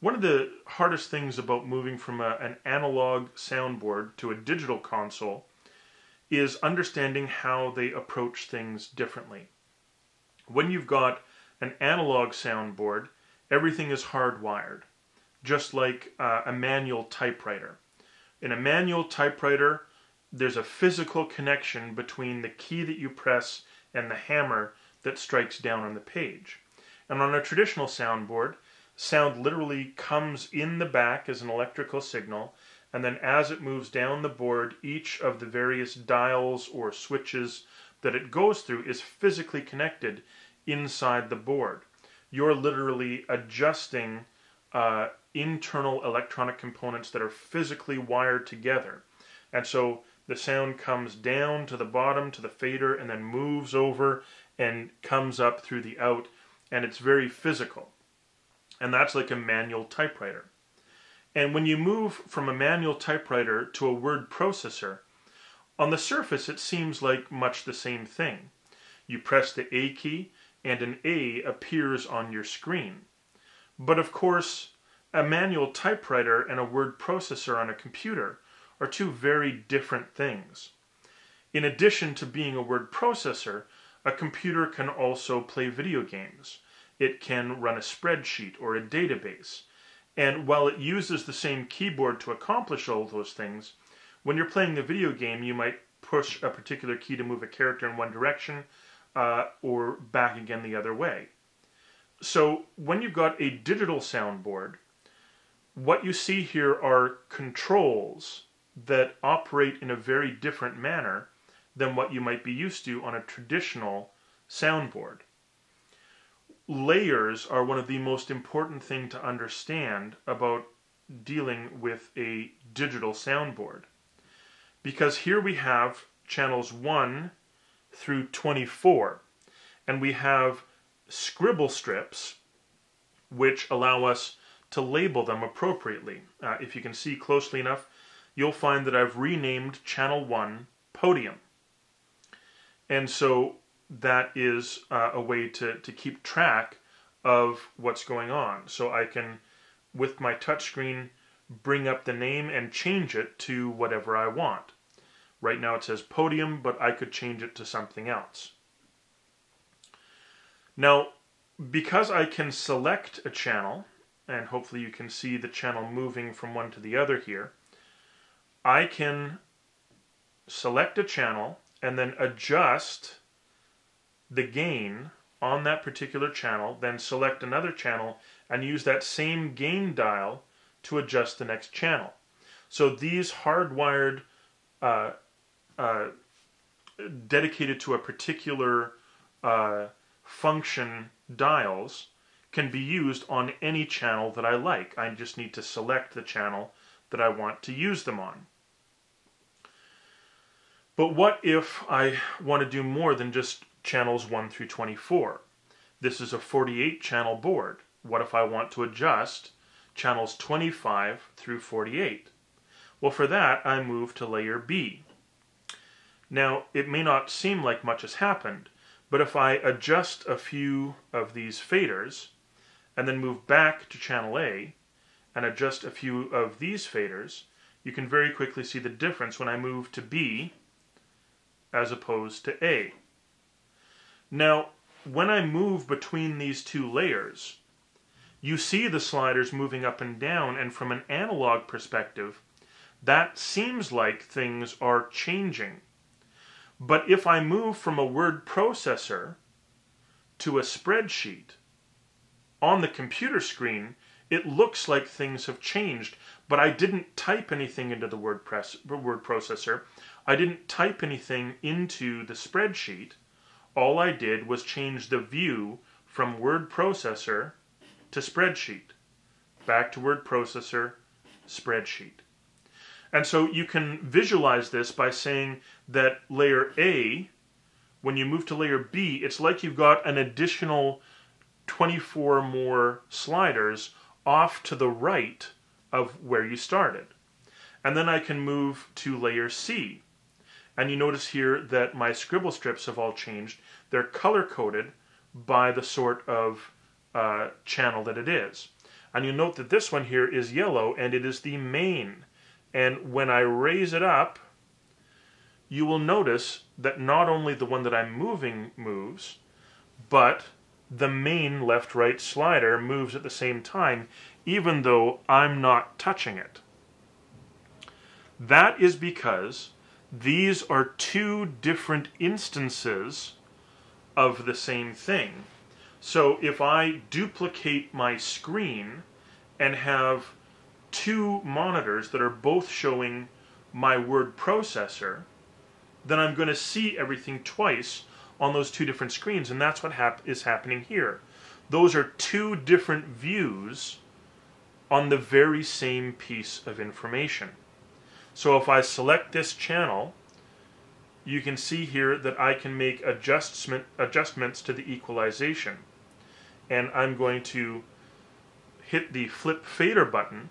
One of the hardest things about moving from a, an analog soundboard to a digital console is understanding how they approach things differently. When you've got an analog soundboard, everything is hardwired, just like uh, a manual typewriter. In a manual typewriter, there's a physical connection between the key that you press and the hammer that strikes down on the page. And on a traditional soundboard, sound literally comes in the back as an electrical signal, and then as it moves down the board, each of the various dials or switches that it goes through is physically connected inside the board. You're literally adjusting uh, internal electronic components that are physically wired together. And so the sound comes down to the bottom to the fader and then moves over and comes up through the out, and it's very physical and that's like a manual typewriter. And when you move from a manual typewriter to a word processor, on the surface it seems like much the same thing. You press the A key and an A appears on your screen. But of course, a manual typewriter and a word processor on a computer are two very different things. In addition to being a word processor, a computer can also play video games it can run a spreadsheet or a database. And while it uses the same keyboard to accomplish all those things, when you're playing the video game, you might push a particular key to move a character in one direction uh, or back again the other way. So when you've got a digital soundboard, what you see here are controls that operate in a very different manner than what you might be used to on a traditional soundboard layers are one of the most important thing to understand about dealing with a digital soundboard. Because here we have channels 1 through 24, and we have scribble strips which allow us to label them appropriately. Uh, if you can see closely enough, you'll find that I've renamed channel 1 podium. And so that is uh, a way to, to keep track of what's going on. So I can, with my touchscreen, bring up the name and change it to whatever I want. Right now it says podium, but I could change it to something else. Now, because I can select a channel, and hopefully you can see the channel moving from one to the other here, I can select a channel and then adjust the gain on that particular channel, then select another channel and use that same gain dial to adjust the next channel. So these hardwired, uh, uh, dedicated to a particular uh, function dials can be used on any channel that I like. I just need to select the channel that I want to use them on. But what if I want to do more than just channels 1 through 24. This is a 48 channel board. What if I want to adjust channels 25 through 48? Well, for that, I move to layer B. Now, it may not seem like much has happened, but if I adjust a few of these faders, and then move back to channel A, and adjust a few of these faders, you can very quickly see the difference when I move to B as opposed to A. Now, when I move between these two layers, you see the sliders moving up and down, and from an analog perspective, that seems like things are changing. But if I move from a word processor to a spreadsheet, on the computer screen, it looks like things have changed, but I didn't type anything into the word, press, word processor. I didn't type anything into the spreadsheet all I did was change the view from word processor to spreadsheet. Back to word processor, spreadsheet. And so you can visualize this by saying that layer A, when you move to layer B, it's like you've got an additional 24 more sliders off to the right of where you started. And then I can move to layer C. And you notice here that my scribble strips have all changed. They're color coded by the sort of uh, channel that it is. And you note that this one here is yellow and it is the main. And when I raise it up, you will notice that not only the one that I'm moving moves, but the main left-right slider moves at the same time, even though I'm not touching it. That is because these are two different instances of the same thing. So if I duplicate my screen and have two monitors that are both showing my word processor, then I'm going to see everything twice on those two different screens, and that's what hap is happening here. Those are two different views on the very same piece of information. So if I select this channel, you can see here that I can make adjustment, adjustments to the equalization. And I'm going to hit the flip fader button,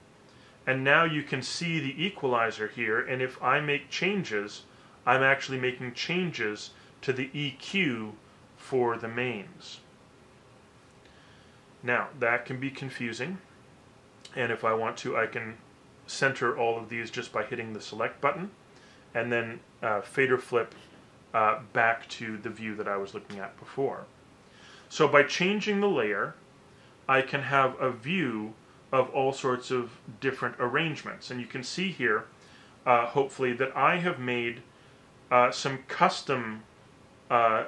and now you can see the equalizer here, and if I make changes, I'm actually making changes to the EQ for the mains. Now, that can be confusing, and if I want to, I can center all of these just by hitting the select button, and then uh, fader flip uh, back to the view that I was looking at before. So by changing the layer, I can have a view of all sorts of different arrangements. And you can see here, uh, hopefully, that I have made uh, some custom uh,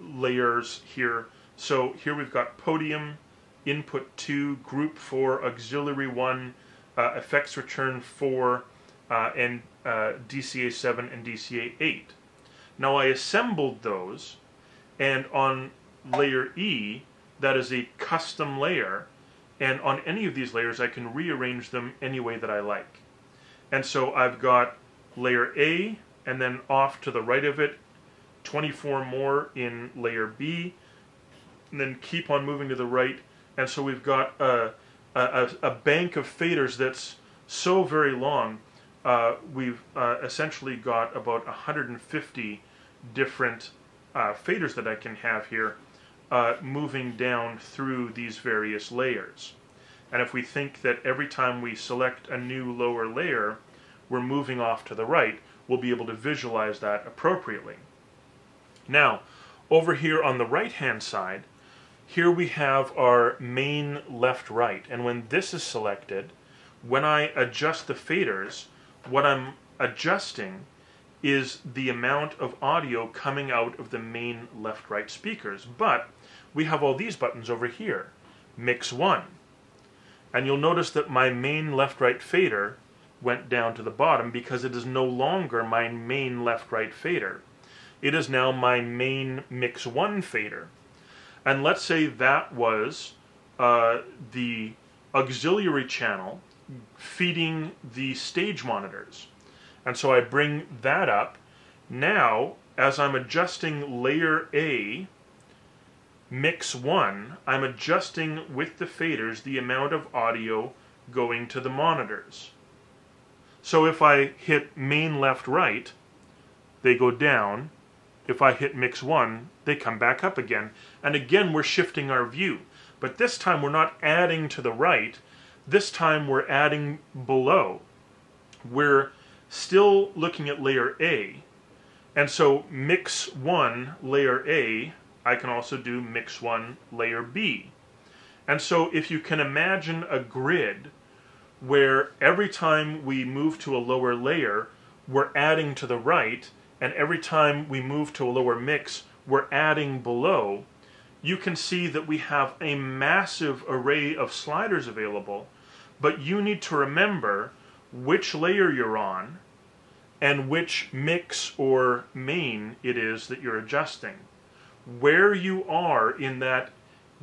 layers here. So here we've got podium, input 2, group 4, auxiliary 1, uh, effects return 4, uh, and uh, DCA 7 and DCA 8. Now I assembled those, and on layer E, that is a custom layer, and on any of these layers I can rearrange them any way that I like. And so I've got layer A, and then off to the right of it 24 more in layer B, and then keep on moving to the right. And so we've got a, a, a bank of faders that's so very long. Uh, we've uh, essentially got about 150 different uh, faders that I can have here uh, moving down through these various layers. And if we think that every time we select a new lower layer, we're moving off to the right, we'll be able to visualize that appropriately. Now, over here on the right-hand side, here we have our main left-right. And when this is selected, when I adjust the faders, what I'm adjusting is the amount of audio coming out of the main left-right speakers. But we have all these buttons over here. Mix 1. And you'll notice that my main left-right fader went down to the bottom because it is no longer my main left-right fader. It is now my main mix 1 fader. And let's say that was uh, the auxiliary channel feeding the stage monitors. And so I bring that up. Now, as I'm adjusting layer A, mix 1, I'm adjusting with the faders the amount of audio going to the monitors. So if I hit main left right, they go down, if I hit mix 1, they come back up again. And again, we're shifting our view. But this time we're not adding to the right. This time we're adding below. We're still looking at layer A. And so mix 1, layer A, I can also do mix 1, layer B. And so if you can imagine a grid where every time we move to a lower layer, we're adding to the right, and every time we move to a lower mix, we're adding below, you can see that we have a massive array of sliders available, but you need to remember which layer you're on and which mix or main it is that you're adjusting. Where you are in that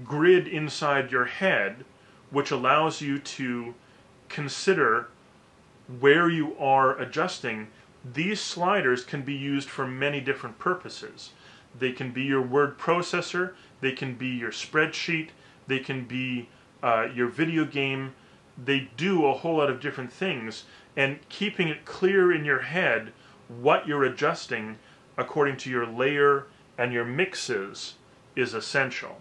grid inside your head, which allows you to consider where you are adjusting these sliders can be used for many different purposes. They can be your word processor, they can be your spreadsheet, they can be uh, your video game. They do a whole lot of different things, and keeping it clear in your head what you're adjusting according to your layer and your mixes is essential.